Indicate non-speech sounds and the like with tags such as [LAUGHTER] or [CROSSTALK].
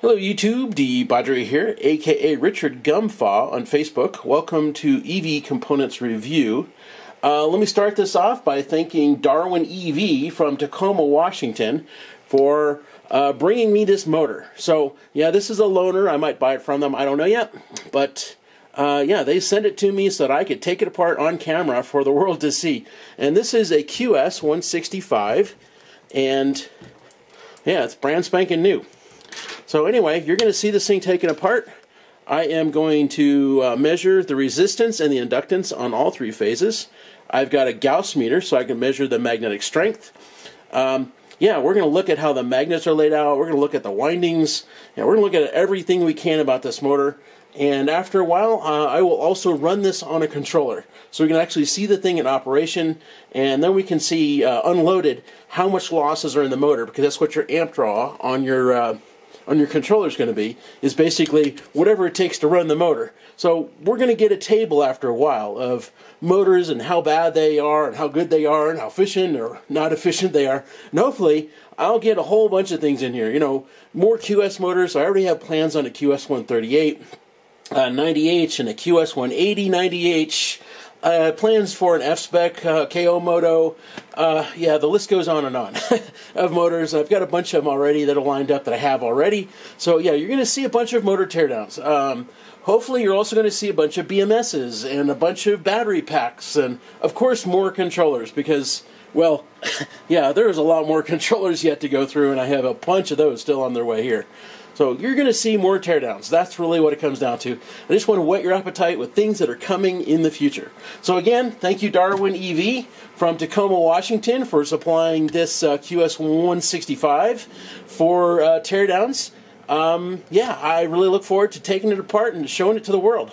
Hello YouTube, De-bodgery here, aka Richard Gumfaw on Facebook. Welcome to EV Components Review. Uh, let me start this off by thanking Darwin EV from Tacoma, Washington for uh, bringing me this motor. So, yeah, this is a loaner. I might buy it from them. I don't know yet. But, uh, yeah, they sent it to me so that I could take it apart on camera for the world to see. And this is a QS 165. And, yeah, it's brand spanking new. So anyway, you're going to see this thing taken apart. I am going to uh, measure the resistance and the inductance on all three phases. I've got a Gauss meter so I can measure the magnetic strength. Um, yeah, we're going to look at how the magnets are laid out. We're going to look at the windings. Yeah, we're going to look at everything we can about this motor. And after a while, uh, I will also run this on a controller. So we can actually see the thing in operation, and then we can see uh, unloaded how much losses are in the motor, because that's what your amp draw on your uh, on your controller is going to be is basically whatever it takes to run the motor. So we're going to get a table after a while of motors and how bad they are and how good they are and how efficient or not efficient they are. And hopefully I'll get a whole bunch of things in here. You know, more QS motors. I already have plans on a QS 138, uh, 90H, and a QS 180 90H. Uh, plans for an F spec uh, KO moto. Uh, yeah, the list goes on and on [LAUGHS] of motors. I've got a bunch of them already that are lined up that I have already. So yeah, you're going to see a bunch of motor teardowns. Um, hopefully, you're also going to see a bunch of BMSs and a bunch of battery packs, and of course, more controllers because. Well, [LAUGHS] yeah, there's a lot more [LAUGHS] controllers yet to go through, and I have a bunch of those still on their way here. So you're going to see more teardowns. That's really what it comes down to. I just want to whet your appetite with things that are coming in the future. So again, thank you Darwin EV from Tacoma, Washington for supplying this uh, QS 165 for uh, teardowns. Um, yeah, I really look forward to taking it apart and showing it to the world.